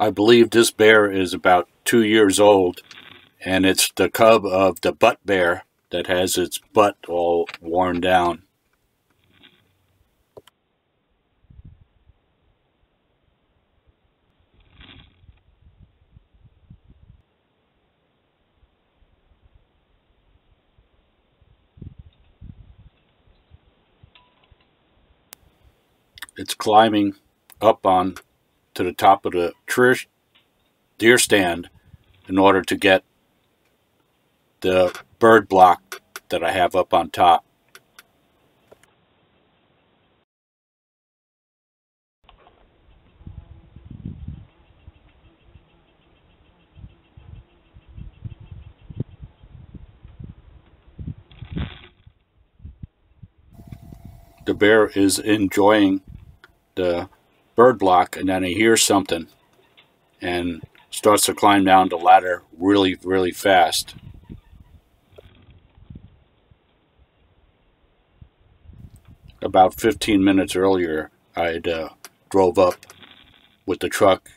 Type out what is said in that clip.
I believe this bear is about two years old, and it's the cub of the butt bear that has its butt all worn down. It's climbing up on to the top of the deer stand in order to get the bird block that I have up on top. The bear is enjoying the bird block and then he hears something and starts to climb down the ladder really, really fast. About 15 minutes earlier, I'd uh, drove up with the truck